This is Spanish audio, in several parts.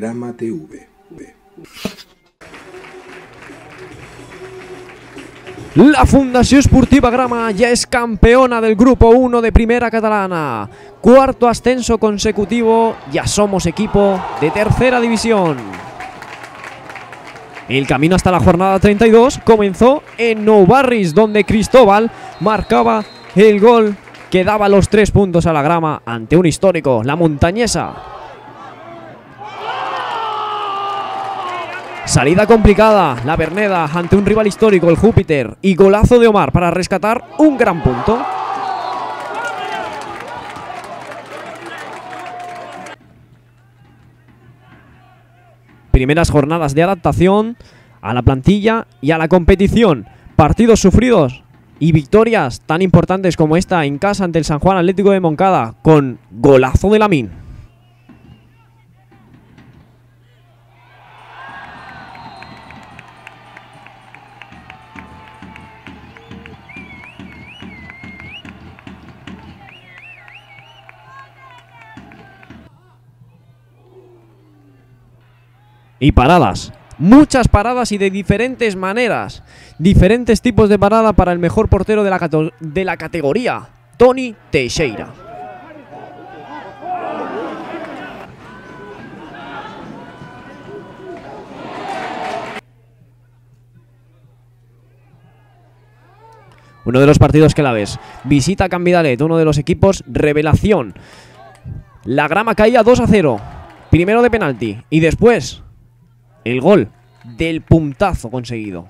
TV. La Fundació Esportiva Grama ya es campeona del Grupo 1 de Primera Catalana. Cuarto ascenso consecutivo, ya somos equipo de Tercera División. El camino hasta la jornada 32 comenzó en Nou Barris, donde Cristóbal marcaba el gol que daba los tres puntos a la grama ante un histórico, la montañesa. Salida complicada, la Berneda ante un rival histórico, el Júpiter, y golazo de Omar para rescatar un gran punto. Primeras jornadas de adaptación a la plantilla y a la competición. Partidos sufridos y victorias tan importantes como esta en casa ante el San Juan Atlético de Moncada con golazo de Lamin. Y paradas. Muchas paradas y de diferentes maneras. Diferentes tipos de parada para el mejor portero de la, de la categoría, Tony Teixeira. Uno de los partidos que la ves. Visita Cambidalet, uno de los equipos revelación. La grama caía 2 a 0. Primero de penalti. Y después el gol del puntazo conseguido.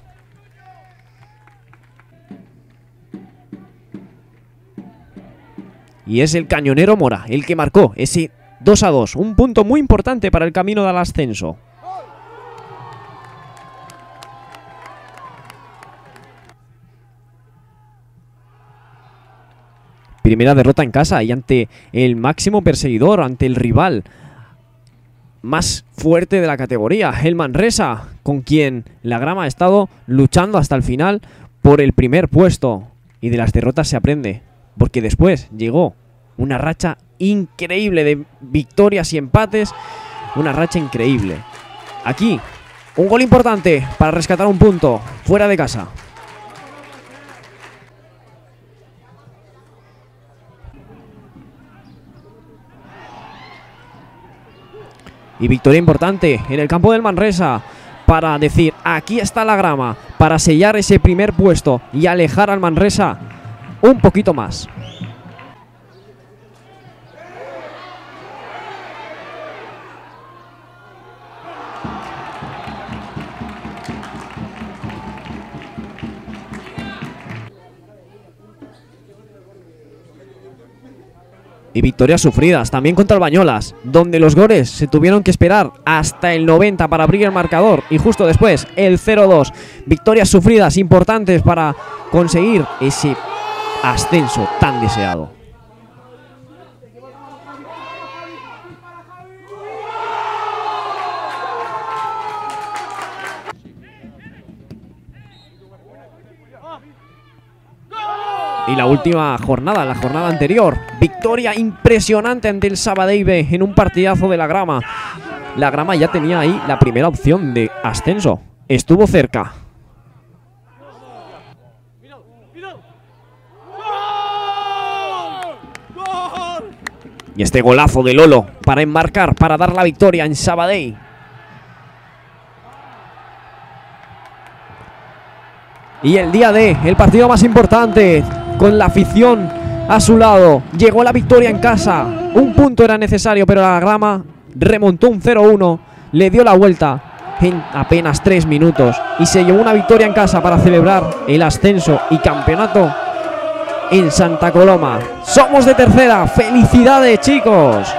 Y es el cañonero Mora el que marcó ese 2 a 2. Un punto muy importante para el camino del ascenso. Primera derrota en casa y ante el máximo perseguidor, ante el rival más fuerte de la categoría, el Manresa, con quien la grama ha estado luchando hasta el final por el primer puesto. Y de las derrotas se aprende, porque después llegó una racha increíble de victorias y empates, una racha increíble. Aquí, un gol importante para rescatar un punto fuera de casa. Y victoria importante en el campo del Manresa para decir, aquí está la grama, para sellar ese primer puesto y alejar al Manresa un poquito más. Y victorias sufridas, también contra el Bañolas, donde los goles se tuvieron que esperar hasta el 90 para abrir el marcador y justo después el 0-2. Victorias sufridas importantes para conseguir ese ascenso tan deseado. Y la última jornada, la jornada anterior, victoria impresionante ante el Sabadell en un partidazo de la grama. La grama ya tenía ahí la primera opción de ascenso. Estuvo cerca. Y este golazo de Lolo para enmarcar, para dar la victoria en Sabadell. Y el día de el partido más importante, con la afición a su lado, llegó la victoria en casa. Un punto era necesario, pero la grama remontó un 0-1, le dio la vuelta en apenas tres minutos y se llevó una victoria en casa para celebrar el ascenso y campeonato en Santa Coloma. Somos de tercera, felicidades chicos.